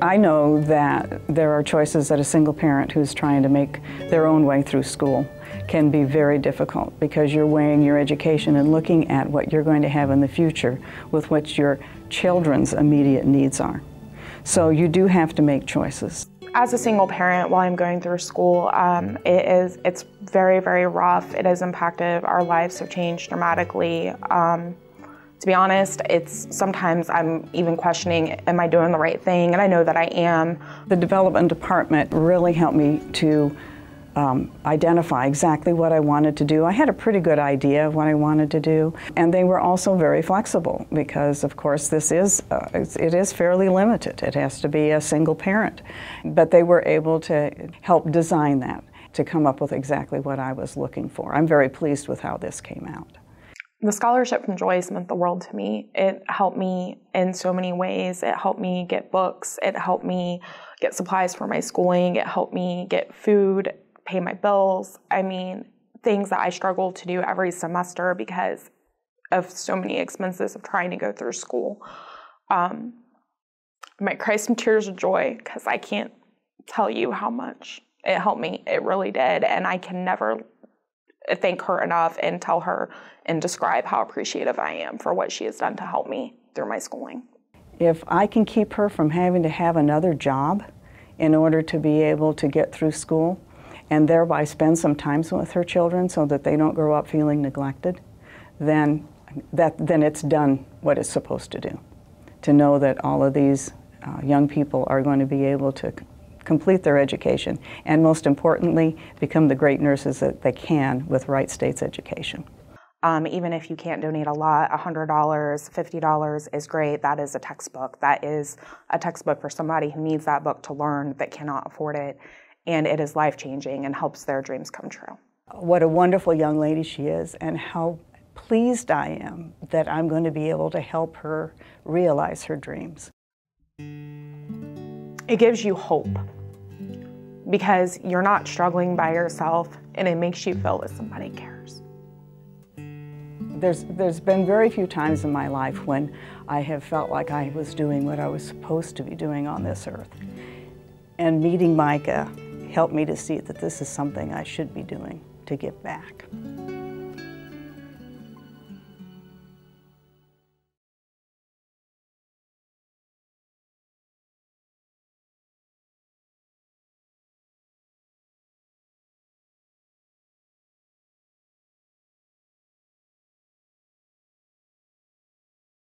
I know that there are choices that a single parent who's trying to make their own way through school can be very difficult because you're weighing your education and looking at what you're going to have in the future with what your children's immediate needs are. So you do have to make choices. As a single parent, while I'm going through school, um, it is it's very very rough. It has impacted our lives have changed dramatically. Um, to be honest, it's sometimes I'm even questioning, am I doing the right thing? And I know that I am. The development department really helped me to um, identify exactly what I wanted to do. I had a pretty good idea of what I wanted to do, and they were also very flexible because, of course, this is uh, it is fairly limited. It has to be a single parent, but they were able to help design that to come up with exactly what I was looking for. I'm very pleased with how this came out. The scholarship from Joyce meant the world to me. It helped me in so many ways. It helped me get books. It helped me get supplies for my schooling. It helped me get food, pay my bills. I mean, things that I struggle to do every semester because of so many expenses of trying to go through school. Um, I might cry some tears of joy because I can't tell you how much it helped me. It really did. And I can never thank her enough and tell her and describe how appreciative I am for what she has done to help me through my schooling. If I can keep her from having to have another job in order to be able to get through school and thereby spend some time with her children so that they don't grow up feeling neglected, then, that, then it's done what it's supposed to do. To know that all of these uh, young people are going to be able to complete their education, and most importantly, become the great nurses that they can with Wright State's education. Um, even if you can't donate a lot, $100, $50 is great. That is a textbook. That is a textbook for somebody who needs that book to learn that cannot afford it. And it is life changing and helps their dreams come true. What a wonderful young lady she is, and how pleased I am that I'm going to be able to help her realize her dreams. It gives you hope because you're not struggling by yourself and it makes you feel that somebody cares. There's, there's been very few times in my life when I have felt like I was doing what I was supposed to be doing on this earth. And meeting Micah helped me to see that this is something I should be doing to give back.